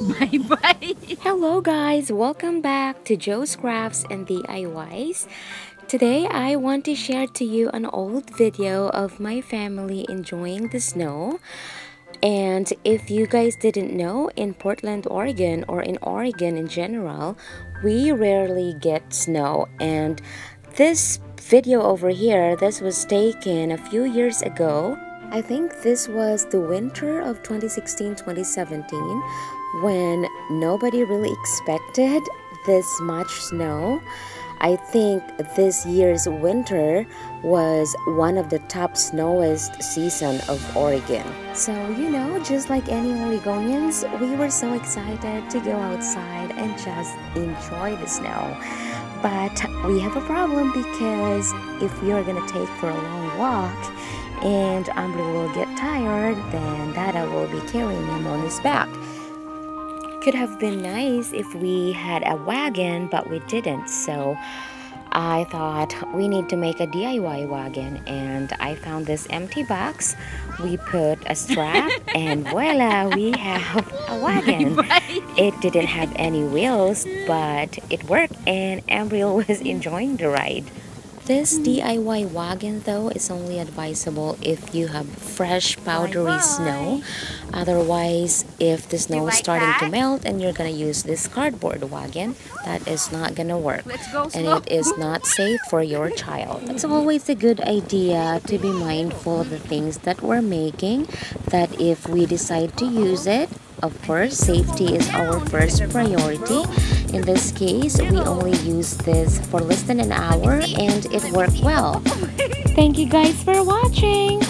bye bye. Hello guys, welcome back to Jo's Crafts and DIYs. Today I want to share to you an old video of my family enjoying the snow. And if you guys didn't know, in Portland, Oregon, or in Oregon in general, we rarely get snow. And this video over here, this was taken a few years ago. I think this was the winter of 2016-2017 when nobody really expected this much snow. I think this year's winter was one of the top snowiest season of Oregon. So, you know, just like any Oregonians, we were so excited to go outside and just enjoy the snow. But we have a problem because if you're gonna take for a long walk and Ambry will get tired, then Dada will be carrying him on his back could have been nice if we had a wagon, but we didn't. So I thought we need to make a DIY wagon and I found this empty box. We put a strap and voila, we have a wagon. It didn't have any wheels, but it worked and Ambriel was enjoying the ride. This DIY wagon though is only advisable if you have fresh powdery snow. Otherwise, if the snow is starting to melt and you're gonna use this cardboard wagon, that is not gonna work. and it is not safe for your child. It's always a good idea to be mindful of the things that we're making, that if we decide to use it, of course, safety is our first priority in this case, we only used this for less than an hour and it worked well. Thank you guys for watching!